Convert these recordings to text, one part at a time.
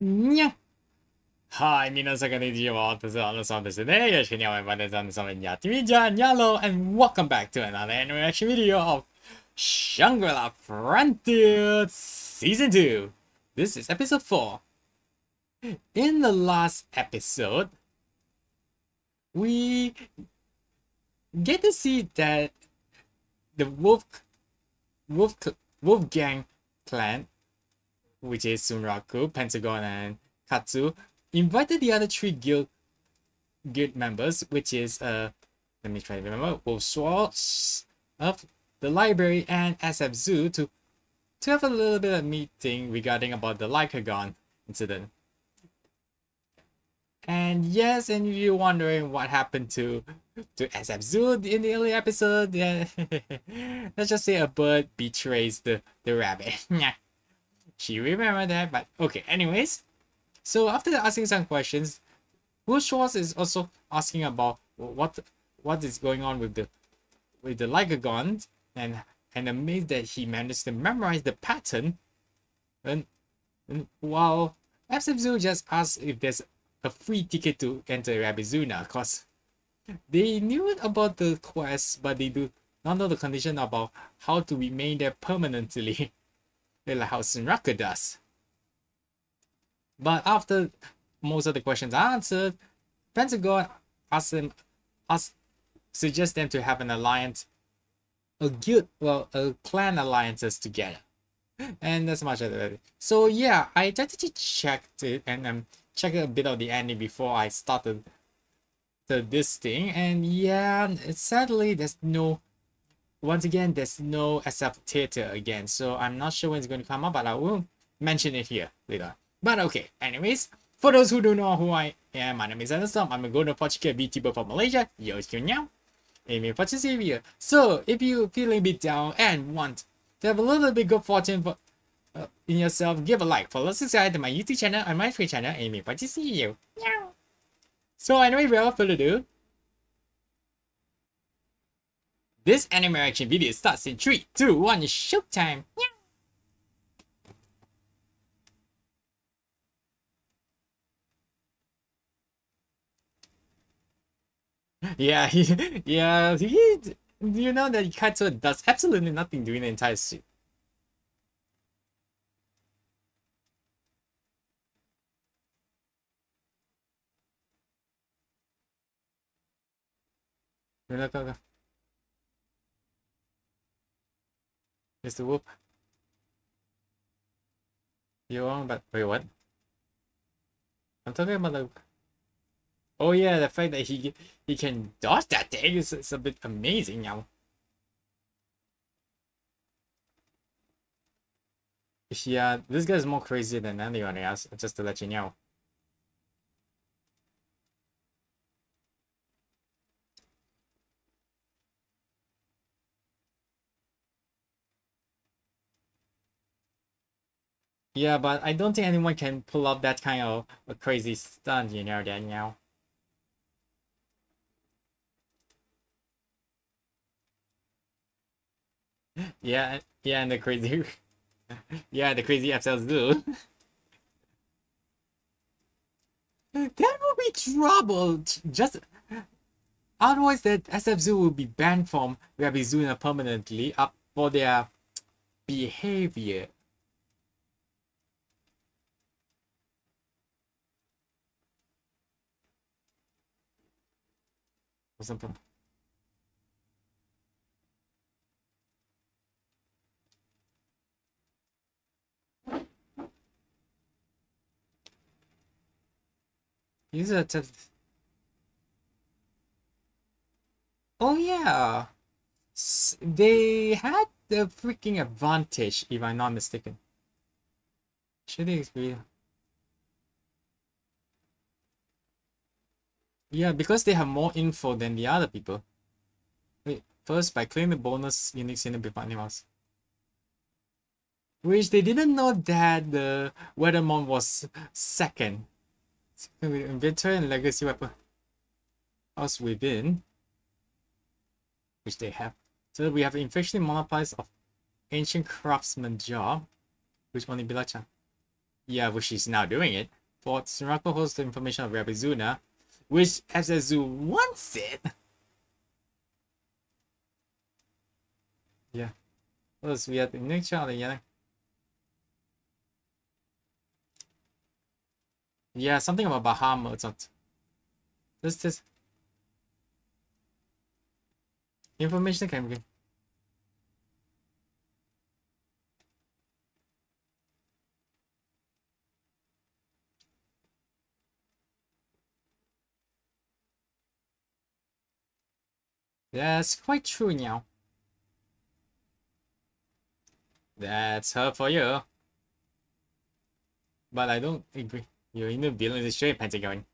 にゃはい、皆さんこんにちは。私はアナさんですね。よろしくにゃわいばねさんさんにゃってみじゃにゃろ and welcome back to another anime reaction video of Shangri-La Frontier Season 2. This is episode 4. In the last episode, we get to see that the Wolf Wolf Wolf Gang clan, which is Sunraku, Pencilgon, and Katzo, invited the other three guild guild members, which is uh let me try to remember Wolf Swords of the library and SF Zoo to to have a little bit of meeting regarding about the Lycagon incident. And yes, and if you're wondering what happened to to SF Zoo in the early episode, yeah, let's just say a bird betrays the, the rabbit. she remember that, but okay, anyways. So after asking some questions, Schwartz is also asking about what what is going on with the with the Lycagon and and amazed that he managed to memorize the pattern. And, and while Zoo just asks if there's a free ticket to enter Rabituza, cause they knew about the quest, but they do not know the condition about how to remain there permanently, like how Sunraku does. But after most of the questions are answered, Pencilgon asked them, asks, suggests them to have an alliance, a guild, well, a clan alliances together. And that's much of it. So yeah, I tried to check it and um, check a bit of the anime before I started the, this thing. And yeah, sadly, there's no, once again, there's no theater again. So I'm not sure when it's going to come up, but I will mention it here later. But okay, anyways, for those who don't know who I am, my name is Anderson. I'm a golden Portuguese VTuber from Malaysia. Yo, now. Amy Xavier. So, if you feeling a bit down and want to have a little bit good fortune for, uh, in yourself, give a like, follow, subscribe to my YouTube channel and my free channel, Amy Xavier. So, anyway, without further ado, this anime reaction video starts in 3, 2, 1, showtime! Yeah, he, yeah, he, you know that Katzo does absolutely nothing during the entire suit. Mr. Whoop. You're on, but wait, what? I'm talking about the Oh yeah, the fact that he he can dodge that thing is, is a bit amazing now. Yeah, this guy's more crazy than anyone else, just to let you know. Yeah, but I don't think anyone can pull up that kind of a crazy stunt, you know, Danielle. yeah, yeah, and the crazy, yeah, the crazy FCLs do. that will be trouble. Just otherwise, that SF Zoo will be banned from Rabituza permanently up for their behavior. Or something. These are tough. Oh yeah, S they had the freaking advantage, if I'm not mistaken. Should they be? Yeah, because they have more info than the other people. Wait, first by claiming the bonus unique in before animals. Which they didn't know that the Weathermon was second inventory and legacy weapon house within which they have so we have infection monopolies of ancient craftsman job which is Yeah, which she's now doing it. For Sunraku holds the information of Rabituza, which FZU wants it. Yeah. Else we had the next child, yeah. Yeah, something about Bahamut. This this information can be That's quite true now. That's her for you. But I don't agree. You're in the villain the straight Pencilgon.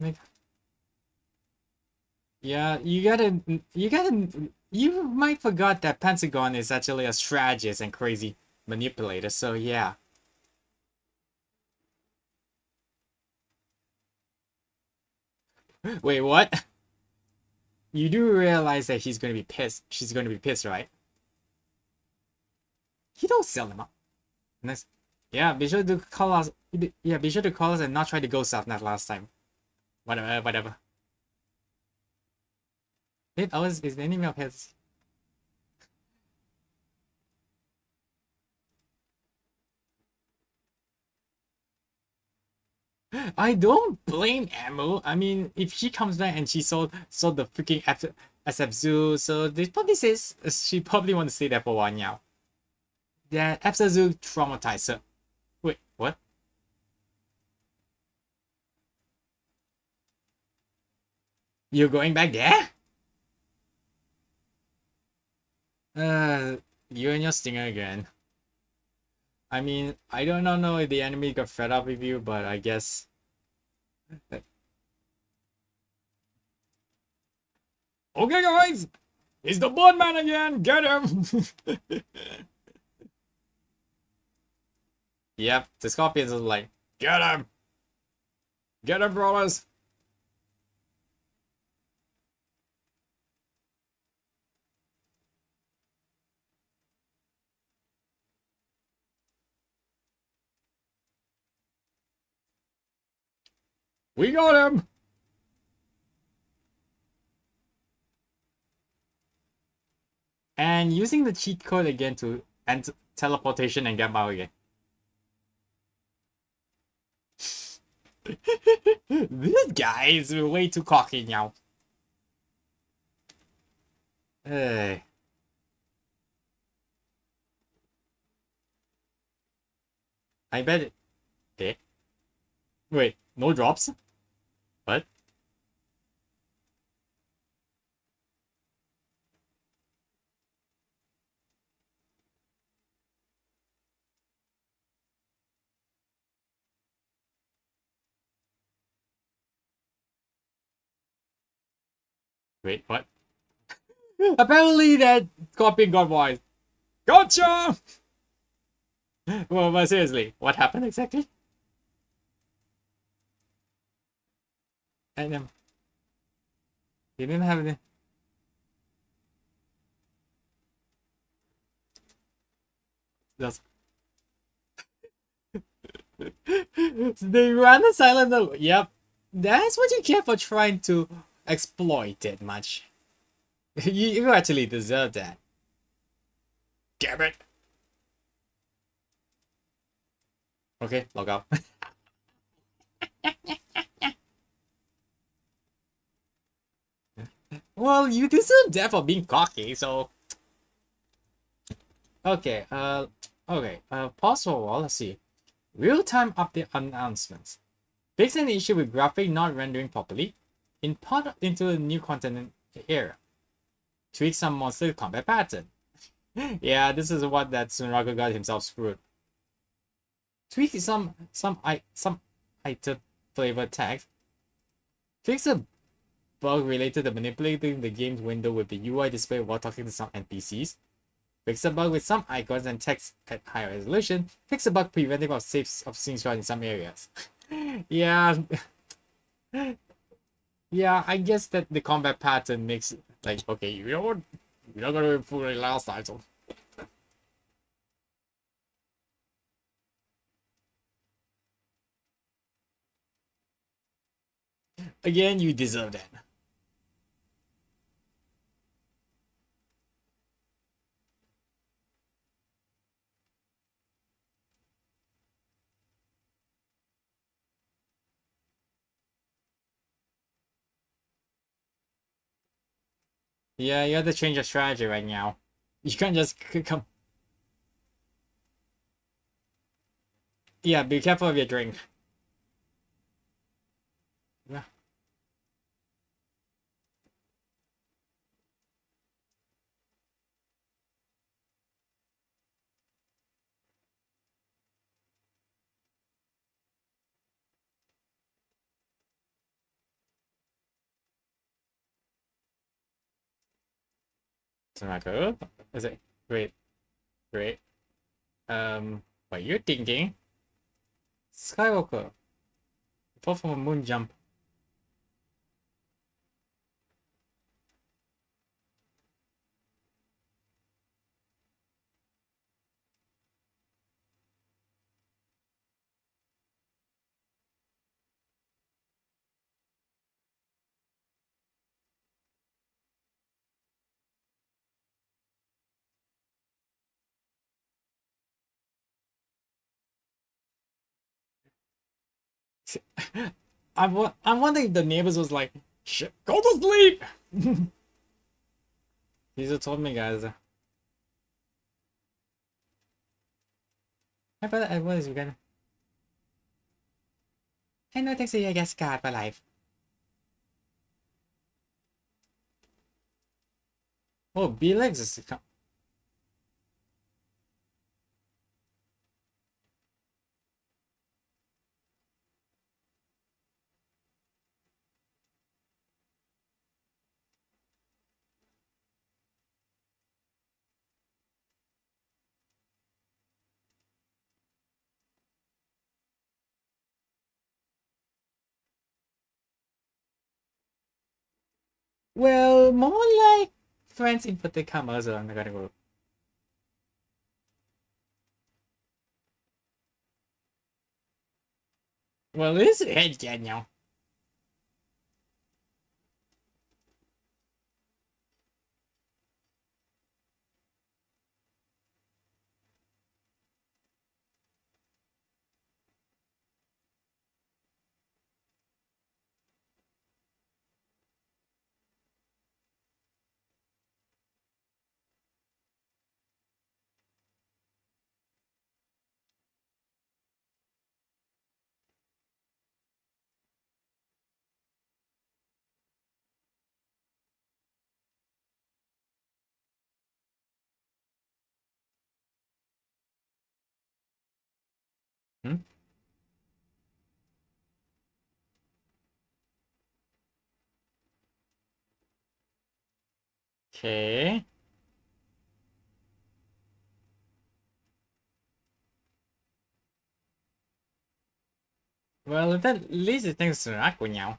Like, yeah, you gotta, you gotta, you might forgot that Pencilgon is actually a strategist and crazy manipulator, so yeah. Wait, what? You do realize that he's gonna be pissed. She's gonna be pissed, right? He don't sell them up. Nice. Yeah, be sure to call us. Yeah, be sure to call us and not try to go south that last time. Whatever, whatever. It always oh, is the enemy of his. I don't blame Emu. I mean, if she comes back and she saw saw the freaking SF Zoo, so this probably says she probably want to stay there for a while now. Yeah, SF Zoo traumatized her. Wait, what? You're going back there? Uh, you and your stinger again. I mean, I don't know if the enemy got fed up with you, but I guess... Okay guys! He's the blood man again! Get him! yep, the scorpions are like, Get him! Get him, brothers! We got him! And using the cheat code again to end teleportation and get out again. this guy is way too cocky now. Hey. I bet it. Eh? Wait, no drops? Wait, what? Apparently that scorpion got wise. Gotcha! well, but seriously, what happened exactly? And um, he didn't have any. That's. they ran the silent. Yep, that's what you get for trying to exploit it much. you, you actually deserve that. Damn it. Okay, log out. Well, you deserve that for being cocky, so... Okay, uh, okay, uh, pause for a while, let's see. Real-time update announcements. Fix an issue with graphic not rendering properly. In part into a new content era. Tweak some monster combat pattern. yeah, this is what that Sunraku got himself screwed. Tweak some some i some item flavor text. Fix a bug related to manipulating the game's window with the UI display while talking to some NPCs. Fix a bug with some icons and text at high resolution. Fix a bug preventing of safe of scene in some areas. yeah. Yeah, I guess that the combat pattern makes it like okay, you know what? We're not gonna improve any last title. Again, you deserve that. Yeah, you have to change your strategy right now. You can't just come. Yeah, be careful of your drink. Yeah. Is it good? Is it great? Great. Um, what you're thinking? Skywalker. From a moon jump. I'm I'm wondering if the neighbors was like, Shit, go to sleep. he just told me, guys. But uh, what is gonna? I know you, I guess God alive. Oh, B legs is well, more like friends in particular. Not gonna go. Well, this is it, Daniel. Hmm? Okay. Well, at least it thinks sunak của nhau.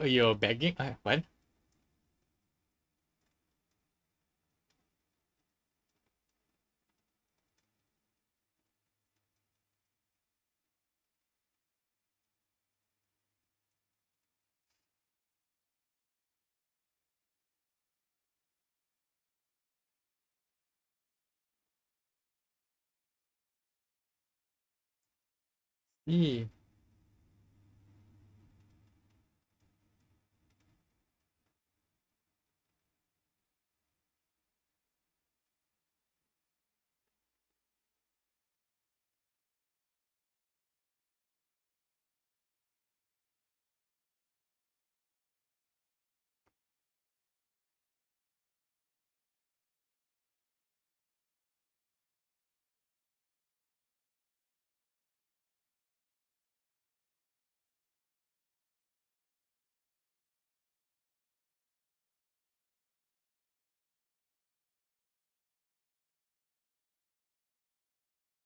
Eh, you're begging? Uh, what? Yeah.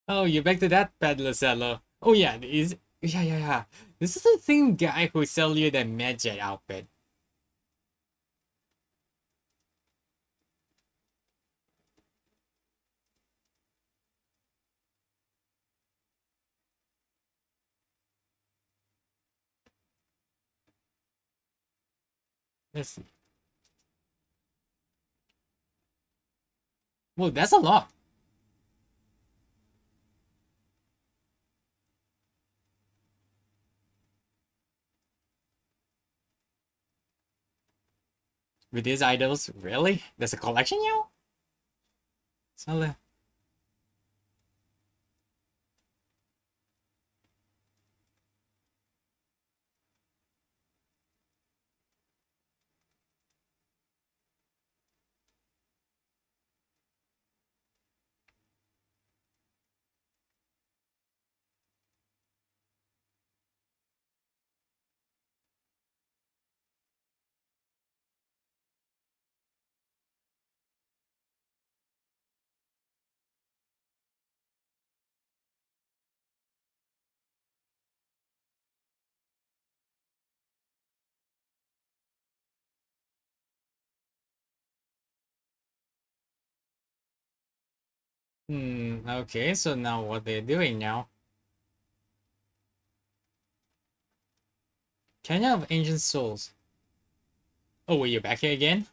Oh, you're back to that peddler seller. Oh yeah, is yeah yeah yeah. This is the same guy who sell you that magic outfit. Let's see. Well, that's a lot. With these idols, really? There's a collection now? So, Hmm, okay, so now what they're doing now? Canyon of Ancient Souls. Oh, were you back here again?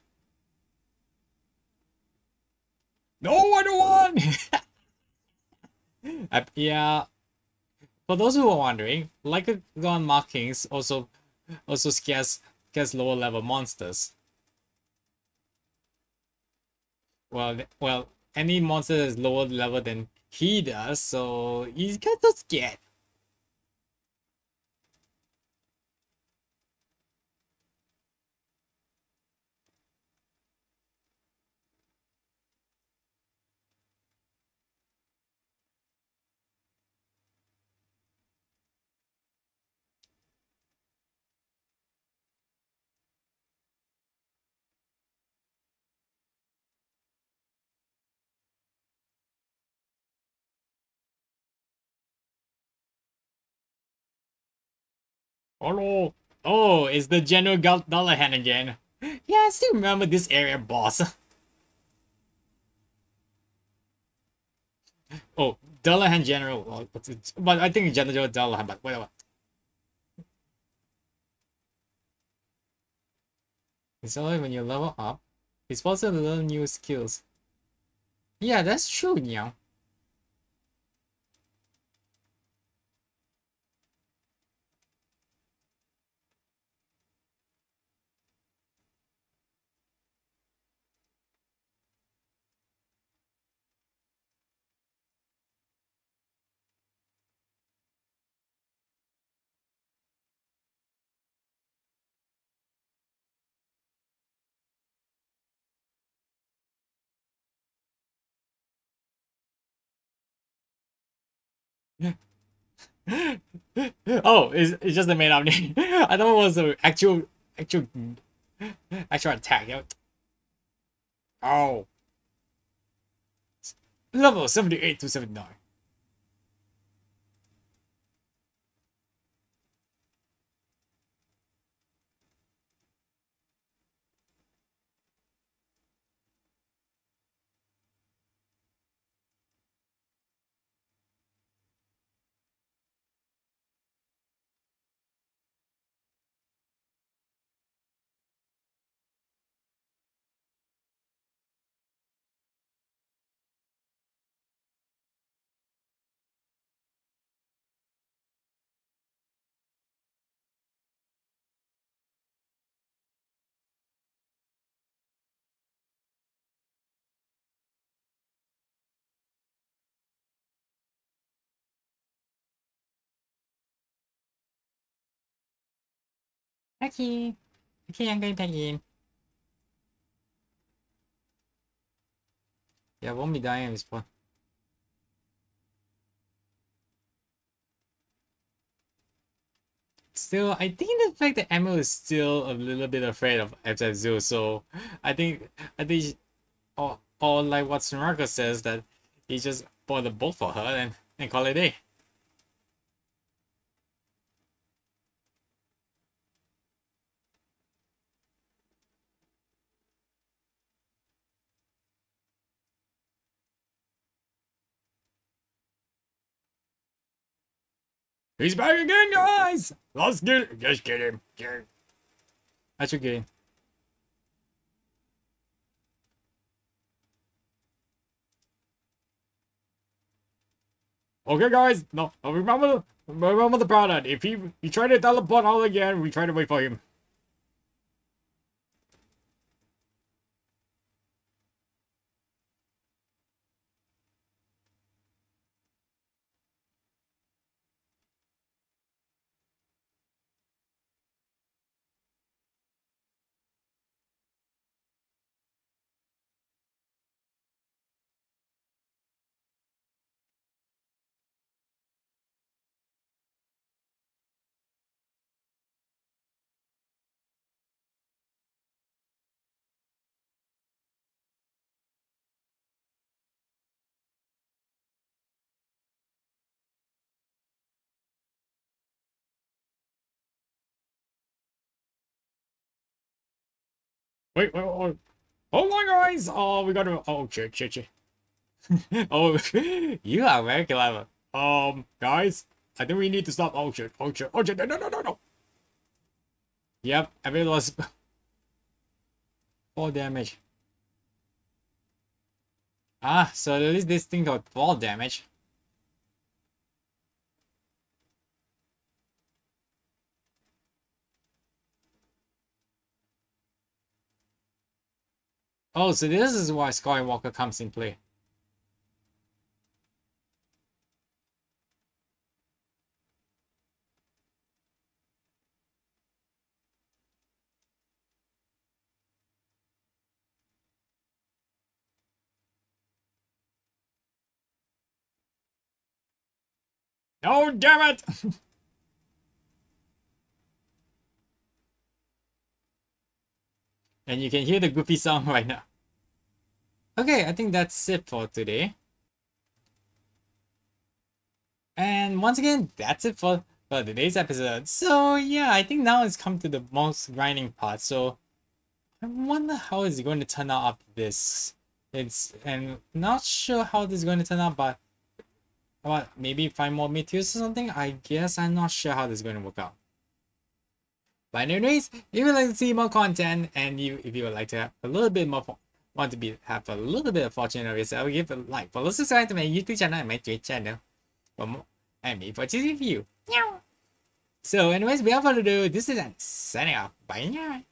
No, I don't want! yeah. For those who are wondering, like Lycagon markings also also scares scares lower level monsters. Well, well, any monster is lower level than he does, so he's kind of scared. Hello. Oh, it's the General Gal Dullahan again. Yeah, I still remember this area boss. oh, Dullahan General. Well, but I think General Dullahan, but whatever. It's only when you level up, it's possible to learn new skills. Yeah, that's true, Nyao. Oh, it's, it's just the main omni. I thought it was the actual actual actual attack. Oh. Level 78 to 79. Peggy. Okay, I'm going Peggy. Yeah, won't be dying in this point. Still, I think the fact that Emul is still a little bit afraid of FZ so I think I think or or like what Marco says that he just bought the boat for her and, and call it a day. He's back again, guys! Let's get Just get him. Get him. I him. Okay, guys. No, remember, remember the product. If he, he try to teleport out again, we try to wait for him. Wait, wait, wait. Hold on, guys. Oh, we gotta. Oh, shit, shit, shit. oh, you are very clever. Um, guys, I think we need to stop. Oh, shit, oh, shit, oh, shit. No, no, no, no. Yep, everything was. Fall damage. Ah, so at least this thing got fall damage. Oh, so this is why Skywalker comes in play. Oh, damn it! and you can hear the goofy song right now. Okay, I think that's it for today. And once again, that's it for, for today's episode. So yeah, I think now it's come to the most grinding part. So I wonder how it's going to turn out after this. It's and not sure how this is going to turn out, but what maybe find more meteors or something? I guess I'm not sure how this is going to work out. But anyways, if you would like to see more content and you if you would like to have a little bit more want to be have a little bit of fortune of yourself, give a like, follow, subscribe to my YouTube channel and my Twitch channel for more and me for choosing you. So anyways, without further ado, this is signing off. Bye.